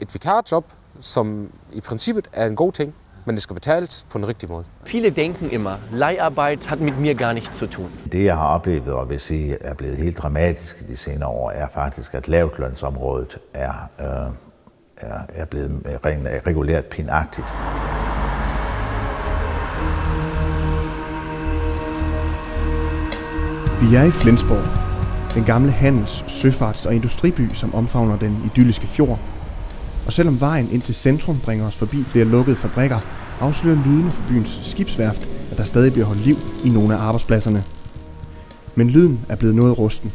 et vikarjob, som i princippet er en god ting, men det skal betales på en rigtig måde. Viele denken immer, Leiharbeit hat mit mir gar nichts zu tun. Det, jeg har oplevet og vil sige er blevet helt dramatisk de senere år, er faktisk, at lavtlønsområdet er, øh, er, er blevet regulært pinagtigt. Vi er i Flensborg, den gamle handels-, søfarts- og industriby, som omfavner den idylliske fjord. Og selvom vejen ind til centrum bringer os forbi flere lukkede fabrikker, afslører lydene fra byens skibsværft, at der stadig bliver holdt liv i nogle af arbejdspladserne. Men lyden er blevet noget rusten.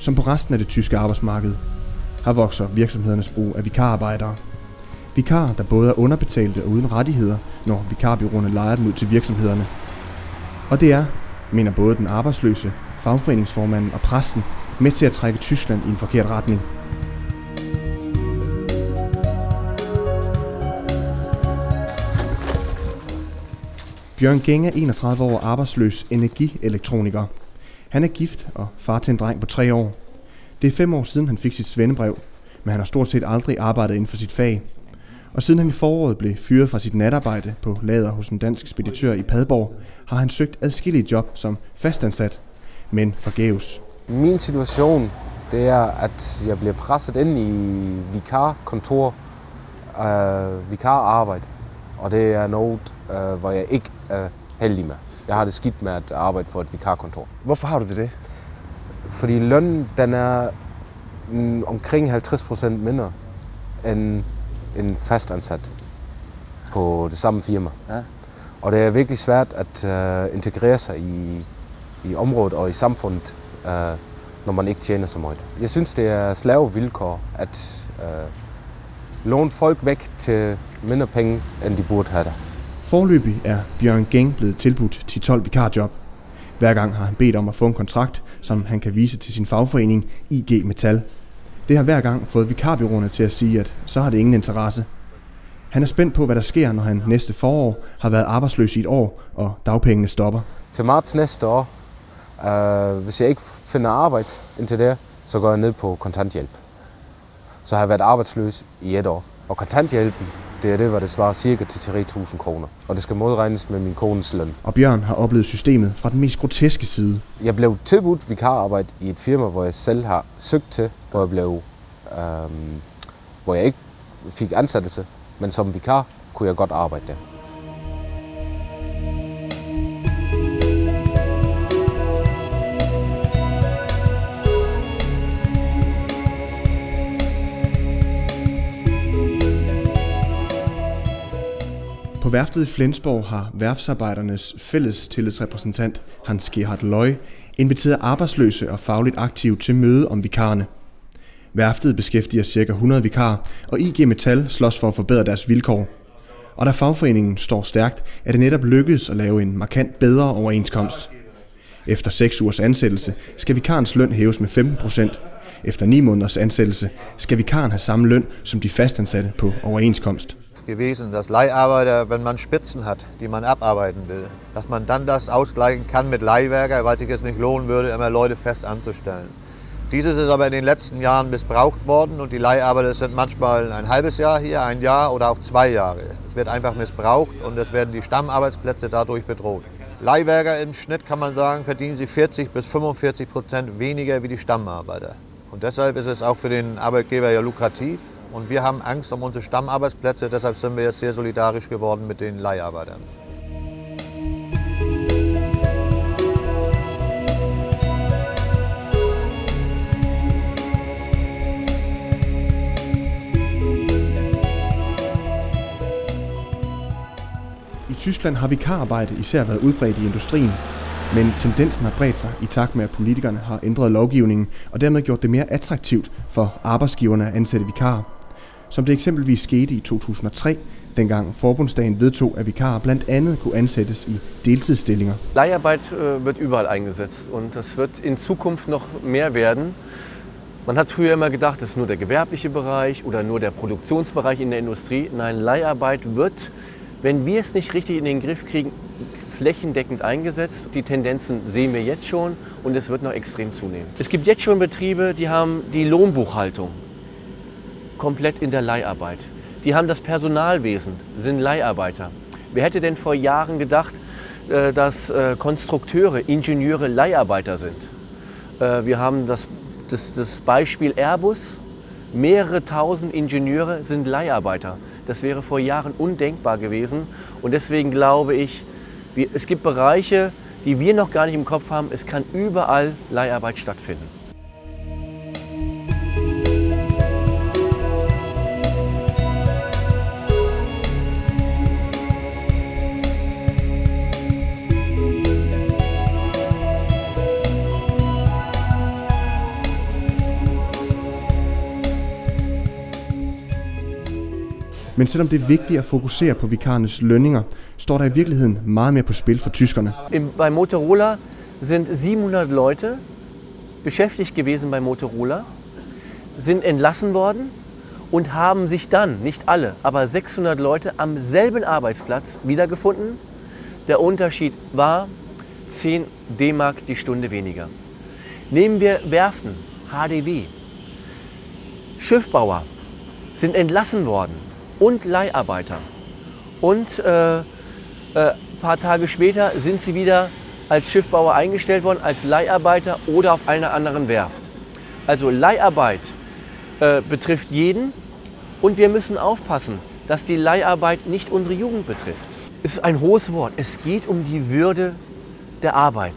Som på resten af det tyske arbejdsmarked, har vokser virksomhedernes brug af vikararbejdere. Vikarer, der både er underbetalte og uden rettigheder, når vikarbyråerne leger dem ud til virksomhederne. Og det er, mener både den arbejdsløse, fagforeningsformanden og præsten, med til at trække Tyskland i en forkert retning. Bjørn Geng er 31 år arbejdsløs energielektroniker. Han er gift og far til en dreng på tre år. Det er fem år siden, han fik sit svendebrev, men han har stort set aldrig arbejdet inden for sit fag. Og siden han i foråret blev fyret fra sit natarbejde på lader hos en dansk speditør i Padborg, har han søgt adskillige job som fastansat, men forgæves. Min situation, det er, at jeg bliver presset ind i vikarkontor, øh, vikararbejde. Og det er noget, øh, hvor jeg ikke er heldig med. Jeg har det skidt med at arbejde for et vikarkontor. Hvorfor har du det det? Fordi lønnen den er mm, omkring 50 procent mindre end en fastansat på det samme firma. Ja. Og det er virkelig svært at uh, integrere sig i, i området og i samfundet, uh, når man ikke tjener så meget. Jeg synes, det er slave vilkår at uh, låne folk væk til mindre penge, end de burde have der. Forløbig er Bjørn Geng blevet tilbudt til 12 vikarjob. Hver gang har han bedt om at få en kontrakt, som han kan vise til sin fagforening IG Metal. Det har hver gang fået vikarbyråerne til at sige, at så har det ingen interesse. Han er spændt på, hvad der sker, når han næste forår har været arbejdsløs i et år, og dagpengene stopper. Til marts næste år, øh, hvis jeg ikke finder arbejde indtil der, så går jeg ned på kontanthjælp. Så har jeg været arbejdsløs i et år. Og kontanthjælpen, det er det, hvad det svarer cirka til 3.000 kroner. Og det skal modregnes med min kones løn. Og Bjørn har oplevet systemet fra den mest groteske side. Jeg blev tilbudt vikararbejde i et firma, hvor jeg selv har søgt til, hvor jeg blev, øhm, hvor jeg ikke fik ansættelse, men som vikar kunne jeg godt arbejde der. Værftet i Flensborg har værfsarbejdernes fælles tillidsrepræsentant Hans Gerhard Løg inviteret arbejdsløse og fagligt aktive til møde om vikarerne. Værftet beskæftiger ca. 100 vikarer, og IG Metal slås for at forbedre deres vilkår. Og da fagforeningen står stærkt, er det netop lykkedes at lave en markant bedre overenskomst. Efter 6 ugers ansættelse skal vikarens løn hæves med 15 procent. Efter 9 måneders ansættelse skal vikaren have samme løn som de fastansatte på overenskomst gewesen, dass Leiharbeiter, wenn man Spitzen hat, die man abarbeiten will, dass man dann das ausgleichen kann mit Leihwerker, weil sich es nicht lohnen würde, immer Leute fest anzustellen. Dieses ist aber in den letzten Jahren missbraucht worden und die Leiharbeiter sind manchmal ein halbes Jahr hier, ein Jahr oder auch zwei Jahre. Es wird einfach missbraucht und es werden die Stammarbeitsplätze dadurch bedroht. Leihwerker im Schnitt kann man sagen, verdienen sie 40 bis 45 Prozent weniger wie die Stammarbeiter. Und deshalb ist es auch für den Arbeitgeber ja lukrativ, und wir haben Angst um unsere Stammarbeitsplätze, deshalb sind wir jetzt sehr solidarisch geworden mit den Leiharbeitern. I Tyskland har vikararbejde især været udbredt i industrien, men tendensen har bredt sig i takt med, at politikerne har ændret lovgivningen og dermed gjort det mere attraktivt for arbejdsgiverne at ansætte vikarer som det eksempelvis skete i 2003, dengang Forbundsdagen vedtog, at vikarer blandt andet kunne ansættes i Deltidsstillinger. Leiharbeit äh, wird überall eingesetzt und das wird in Zukunft noch mehr werden. Man hat früher immer gedacht, das ist nur der gewerbliche Bereich oder nur der Produktionsbereich in der Industrie. Nein, Leiharbeit wird, wenn wir es nicht richtig in den Griff kriegen, flächendeckend eingesetzt. Die Tendenzen sehen wir jetzt schon und es wird noch extrem zunehmen. Es gibt jetzt schon Betriebe, die haben die Lohnbuchhaltung komplett in der Leiharbeit. Die haben das Personalwesen, sind Leiharbeiter. Wer hätte denn vor Jahren gedacht, äh, dass äh, Konstrukteure, Ingenieure Leiharbeiter sind? Äh, wir haben das, das, das Beispiel Airbus. Mehrere tausend Ingenieure sind Leiharbeiter. Das wäre vor Jahren undenkbar gewesen. Und deswegen glaube ich, es gibt Bereiche, die wir noch gar nicht im Kopf haben. Es kann überall Leiharbeit stattfinden. Men selvom det er vigtigt at fokusere på vikarernes lønninger, står der i virkeligheden meget mere på spil for tyskerne. Bei Motorola sind 700 Leute beschäftigt gewesen bei Motorola, sind entlassen worden und haben sich dann, nicht alle, aber 600 Leute am selben Arbeitsplatz wiedergefunden. Der Unterschied war 10 D-Mark die Stunde weniger. Nehmen wir Werften, HDW. Schiffbauer sind entlassen worden und Leiharbeiter. Und äh, äh, ein paar Tage später sind sie wieder als Schiffbauer eingestellt worden, als Leiharbeiter oder auf einer anderen Werft. Also Leiharbeit äh, betrifft jeden und wir müssen aufpassen, dass die Leiharbeit nicht unsere Jugend betrifft. Es ist ein hohes Wort. Es geht um die Würde der Arbeit.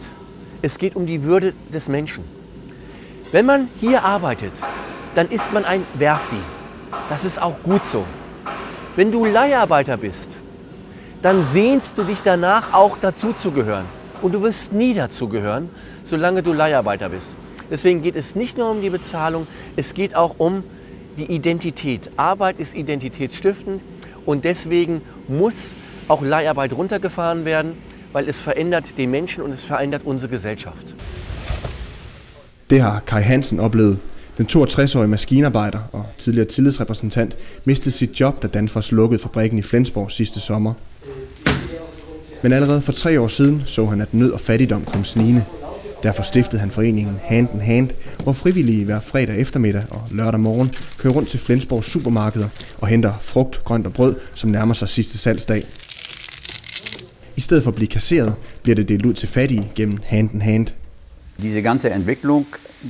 Es geht um die Würde des Menschen. Wenn man hier arbeitet, dann ist man ein Werfti. Das ist auch gut so. Wenn du Leiharbeiter bist, dann sehnst du dich danach auch dazuzugehören. Und du wirst nie dazugehören, solange du Leiharbeiter bist. Deswegen geht es nicht nur um die Bezahlung, es geht auch um die Identität. Arbeit ist identitätsstiftend und deswegen muss auch Leiharbeit runtergefahren werden, weil es verändert den Menschen und es verändert unsere Gesellschaft. Det har Kai Hansen oplevet. Den 62-årige maskinarbejder og tidligere tillidsrepræsentant mistede sit job, da Danfoss lukkede fabrikken i Flensborg sidste sommer. Men allerede for tre år siden så han, at nød og fattigdom kom snigende. Derfor stiftede han foreningen Hand in Hand, hvor frivillige hver fredag eftermiddag og lørdag morgen kører rundt til Flensborg supermarkeder og henter frugt, grønt og brød, som nærmer sig sidste salgsdag. I stedet for at blive kasseret, bliver det delt ud til fattige gennem Hand in Hand. Diese ganze Entwicklung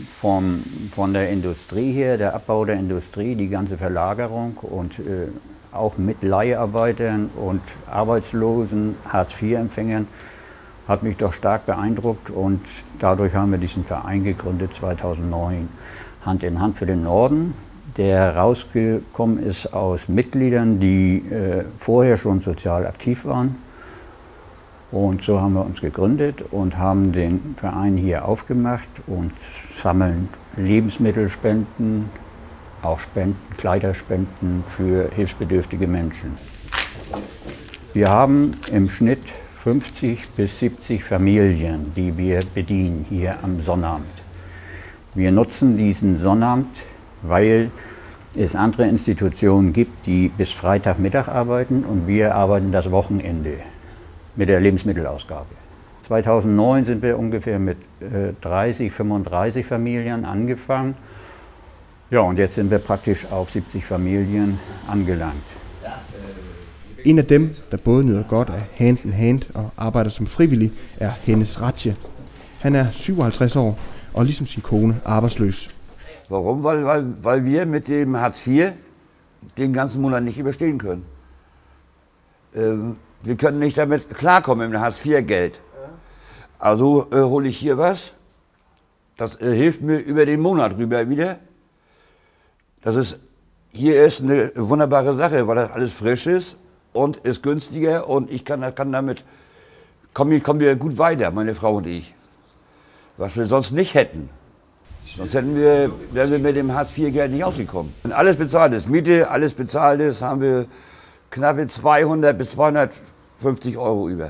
vom, von der Industrie her, der Abbau der Industrie, die ganze Verlagerung und äh, auch mit Leiharbeitern und Arbeitslosen, Hartz-IV-Empfängern, hat mich doch stark beeindruckt und dadurch haben wir diesen Verein gegründet 2009, Hand in Hand für den Norden, der herausgekommen ist aus Mitgliedern, die äh, vorher schon sozial aktiv waren und so haben wir uns gegründet und haben den Verein hier aufgemacht und sammeln Lebensmittelspenden, auch Spenden, Kleiderspenden für hilfsbedürftige Menschen. Wir haben im Schnitt 50 bis 70 Familien, die wir bedienen hier am Sonnabend. Wir nutzen diesen Sonnabend, weil es andere Institutionen gibt, die bis Freitagmittag arbeiten und wir arbeiten das Wochenende mit der Lebensmittelausgabe. 2009 sind wir ungefähr mit 30, äh, 35 Familien angefangen. Ja, und jetzt sind wir praktisch auf 70 Familien angelangt. En af dem, der både nyder godt af hand in hand og arbejder som frivillig, er Hennes Ratje. Han er 57 år og ligesom sin kone arbejdsløs. Warum? Weil, weil, weil wir mit dem Hartz IV den ganzen Monat nicht überstehen können. Ähm, wir können nicht damit klarkommen mit dem Hartz-IV-Geld. Also äh, hole ich hier was. Das äh, hilft mir über den Monat rüber wieder. Das ist, hier ist eine wunderbare Sache, weil das alles frisch ist und ist günstiger und ich kann, kann damit, kommen, kommen wir gut weiter, meine Frau und ich. Was wir sonst nicht hätten. Sonst hätten wir, wären wir mit dem Hartz-IV-Geld nicht ausgekommen. Wenn alles bezahlt ist, Miete, alles bezahlt ist, haben wir knappe 200 bis 250 Euro über.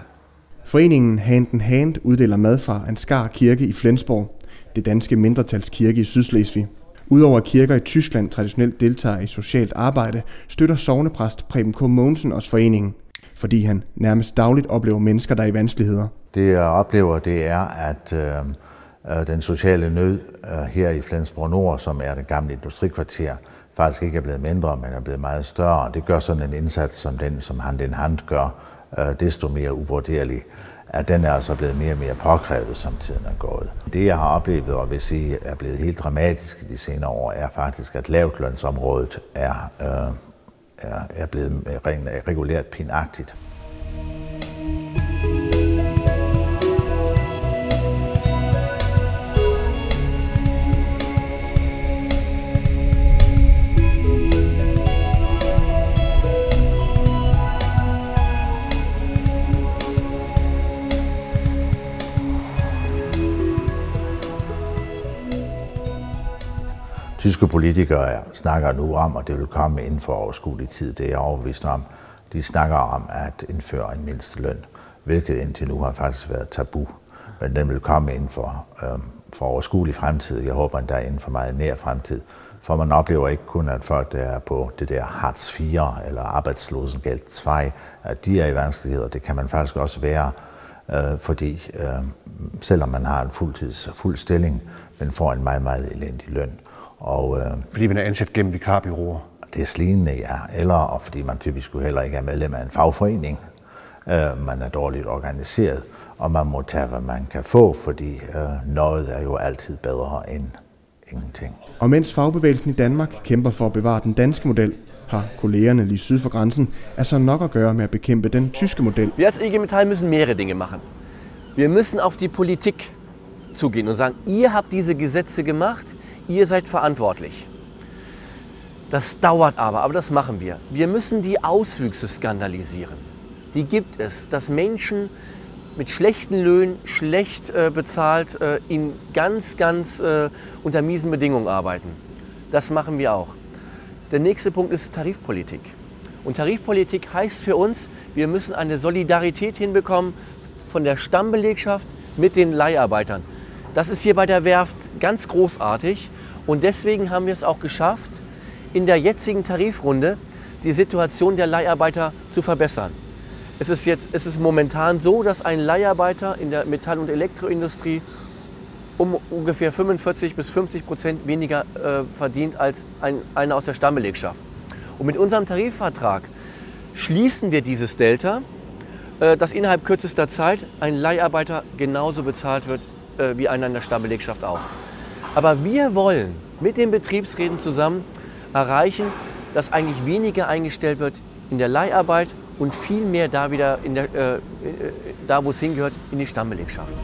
Foreningen Hand in Hand uddeler mad fra Ansgar Kirke i Flensborg, det danske mindretalskirke i Sydslesvig. Udover kirker i Tyskland traditionelt deltager i socialt arbejde, støtter sovnepræst Preben K. Mogensen også foreningen, fordi han nærmest dagligt oplever mennesker, der er i vanskeligheder. Det jeg oplever, det er, at øh, den sociale nød øh, her i Flensborg Nord, som er det gamle industrikvarter, faktisk ikke er blevet mindre, men er blevet meget større. Det gør sådan en indsats som den, som Hand in Hand gør, øh, desto mere uvurderlig at den er altså blevet mere og mere påkrævet, som tiden er gået. Det, jeg har oplevet, og vil sige er blevet helt dramatisk de senere år, er faktisk, at lavtlønsområdet er, øh, er, er blevet regulært pinagtigt. Tyske politikere snakker nu om, og det vil komme inden for overskuelig tid, det er jeg overbevist om, de snakker om at indføre en mindsteløn, hvilket indtil nu har faktisk været tabu. Men den vil komme inden for, øh, for overskuelig fremtid. Jeg håber endda inden for meget nær fremtid. For man oplever ikke kun, at folk, der er på det der Hartz 4 eller arbejdslosengæld 2, at de er i vanskeligheder. Det kan man faktisk også være, øh, fordi øh, selvom man har en fuldtids, fuld stilling, men får en meget, meget elendig løn. Og, øh, fordi man er ansat gennem vikarbyråer? Det er slidende, ja. Eller og fordi man typisk jo heller ikke er medlem af en fagforening. Øh, man er dårligt organiseret, og man må tage, hvad man kan få, fordi øh, noget er jo altid bedre end ingenting. Og mens fagbevægelsen i Danmark kæmper for at bevare den danske model, har kollegerne lige syd for grænsen altså nok at gøre med at bekæmpe den tyske model. Vi als IG Metall müssen mehrere Dinge machen. Wir müssen auf die Politik zugehen und sagen, ihr habt diese Gesetze gemacht, Ihr seid verantwortlich. Das dauert aber, aber das machen wir. Wir müssen die Auswüchse skandalisieren. Die gibt es, dass Menschen mit schlechten Löhnen, schlecht äh, bezahlt, äh, in ganz, ganz äh, unter miesen Bedingungen arbeiten. Das machen wir auch. Der nächste Punkt ist Tarifpolitik. Und Tarifpolitik heißt für uns, wir müssen eine Solidarität hinbekommen von der Stammbelegschaft mit den Leiharbeitern. Das ist hier bei der Werft ganz großartig und deswegen haben wir es auch geschafft, in der jetzigen Tarifrunde die Situation der Leiharbeiter zu verbessern. Es ist, jetzt, es ist momentan so, dass ein Leiharbeiter in der Metall- und Elektroindustrie um ungefähr 45 bis 50 Prozent weniger äh, verdient als ein, einer aus der Stammbelegschaft. Und mit unserem Tarifvertrag schließen wir dieses Delta, äh, dass innerhalb kürzester Zeit ein Leiharbeiter genauso bezahlt wird äh, wie einer in der Stammbelegschaft auch. Aber wir wollen mit den Betriebsräten zusammen erreichen, dass eigentlich weniger eingestellt wird in der Leiharbeit und viel mehr da wieder, der, äh, äh da wo es hingehört, in die Stammbelegschaft.